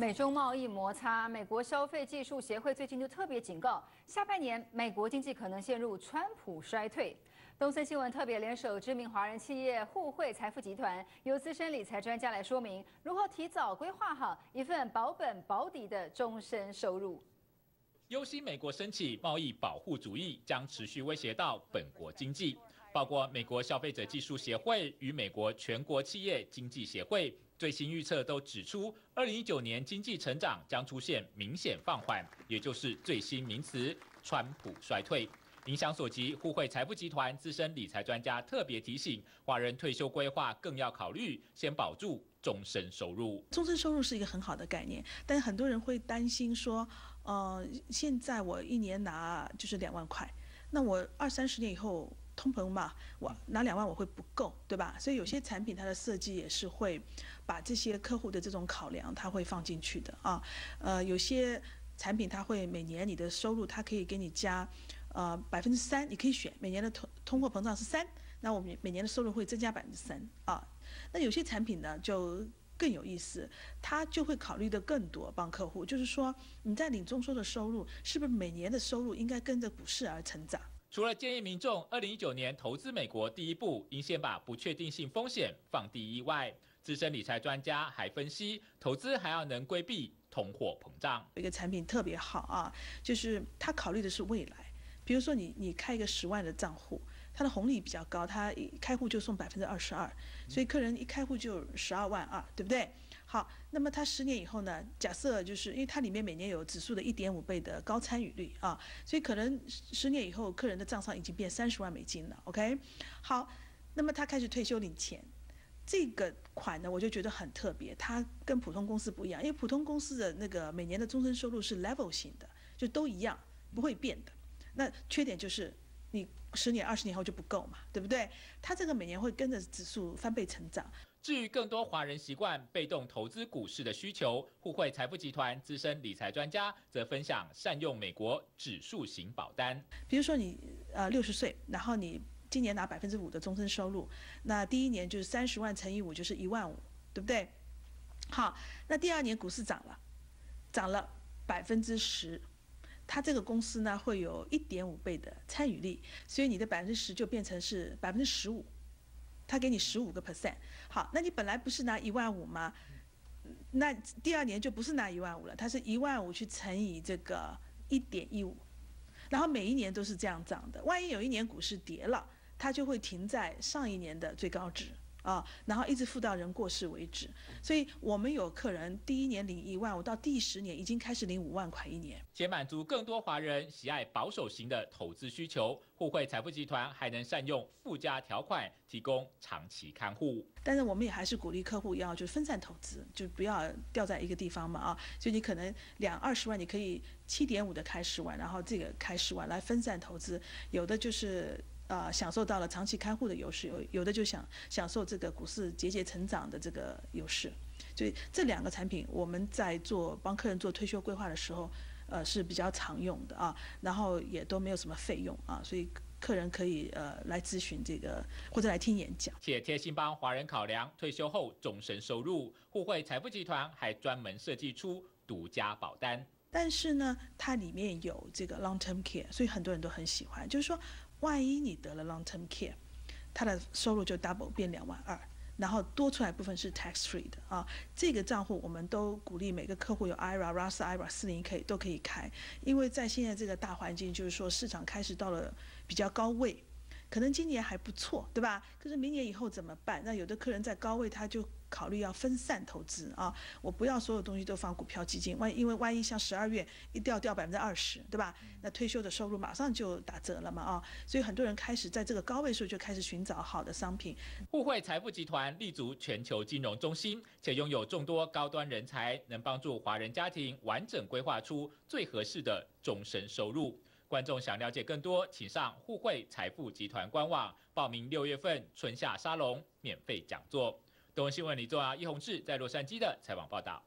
美中贸易摩擦，美国消费技术协会最近就特别警告，下半年美国经济可能陷入川普衰退。东森新闻特别联手知名华人企业互惠财富集团，由资深理财专家来说明如何提早规划好一份保本保底的终身收入。忧心美国升起贸易保护主义将持续威胁到本国经济，包括美国消费者技术协会与美国全国企业经济协会。最新预测都指出，二零一九年经济成长将出现明显放缓，也就是最新名词“川普衰退”。影响所及，互惠财富集团资深理财专家特别提醒，华人退休规划更要考虑先保住终身收入。终身收入是一个很好的概念，但很多人会担心说，呃，现在我一年拿就是两万块，那我二三十年以后。通膨嘛，我拿两万我会不够，对吧？所以有些产品它的设计也是会把这些客户的这种考量，它会放进去的啊。呃，有些产品它会每年你的收入它可以给你加呃百分之三，你可以选每年的通通货膨胀是三，那我们每年的收入会增加百分之三啊。那有些产品呢就更有意思，它就会考虑的更多，帮客户就是说你在领中收的收入是不是每年的收入应该跟着股市而成长？除了建议民众二零一九年投资美国第一步应先把不确定性风险放第一外，资深理财专家还分析，投资还要能规避通货膨胀。一个产品特别好啊，就是他考虑的是未来。比如说你你开一个十万的账户，它的红利比较高，它一开户就送百分之二十二，所以客人一开户就十二万二，对不对？好，那么它十年以后呢？假设就是因为它里面每年有指数的一点五倍的高参与率啊，所以可能十年以后客人的账上已经变三十万美金了。OK，好，那么他开始退休领钱，这个款呢我就觉得很特别，它跟普通公司不一样，因为普通公司的那个每年的终身收入是 level 型的，就都一样不会变的。那缺点就是你十年、二十年后就不够嘛，对不对？它这个每年会跟着指数翻倍成长。至于更多华人习惯被动投资股市的需求，互惠财富集团资深理财专家则分享善用美国指数型保单。比如说你呃六十岁，然后你今年拿百分之五的终身收入，那第一年就是三十万乘以五就是一万五，对不对？好，那第二年股市涨了，涨了百分之十，它这个公司呢会有一点五倍的参与率，所以你的百分之十就变成是百分之十五。他给你十五个 percent，好，那你本来不是拿一万五吗？那第二年就不是拿一万五了，它是一万五去乘以这个一点一五，然后每一年都是这样涨的。万一有一年股市跌了，它就会停在上一年的最高值。啊，然后一直付到人过世为止，所以我们有客人第一年领一万，我到第十年已经开始领五万块一年。且满足更多华人喜爱保守型的投资需求，互惠财富集团还能善用附加条款，提供长期看护。但是我们也还是鼓励客户要就分散投资，就不要掉在一个地方嘛啊，就你可能两二十万，你可以七点五的开十万，然后这个开十万来分散投资，有的就是。啊，享受到了长期开户的优势，有有的就想享受这个股市节节成长的这个优势，所以这两个产品我们在做帮客人做退休规划的时候，呃是比较常用的啊，然后也都没有什么费用啊，所以客人可以呃来咨询这个或者来听演讲。且贴心帮华人考量退休后终身收入，互惠财富集团还专门设计出独家保单。但是呢，它里面有这个 long term care，所以很多人都很喜欢。就是说，万一你得了 long term care，他的收入就 double 变两万二，然后多出来部分是 tax free 的啊。这个账户我们都鼓励每个客户有 IRA、Roth IRA、四零 K 都可以开，因为在现在这个大环境，就是说市场开始到了比较高位。可能今年还不错，对吧？可是明年以后怎么办？那有的客人在高位，他就考虑要分散投资啊。我不要所有东西都放股票基金，万因为万一像十二月一掉掉百分之二十，对吧？那退休的收入马上就打折了嘛啊。所以很多人开始在这个高位时候就开始寻找好的商品。互惠财富集团立足全球金融中心，且拥有众多高端人才，能帮助华人家庭完整规划出最合适的终身收入。观众想了解更多，请上互惠财富集团官网报名六月份春夏沙龙免费讲座。东新闻李作啊，易宏志在洛杉矶的采访报道。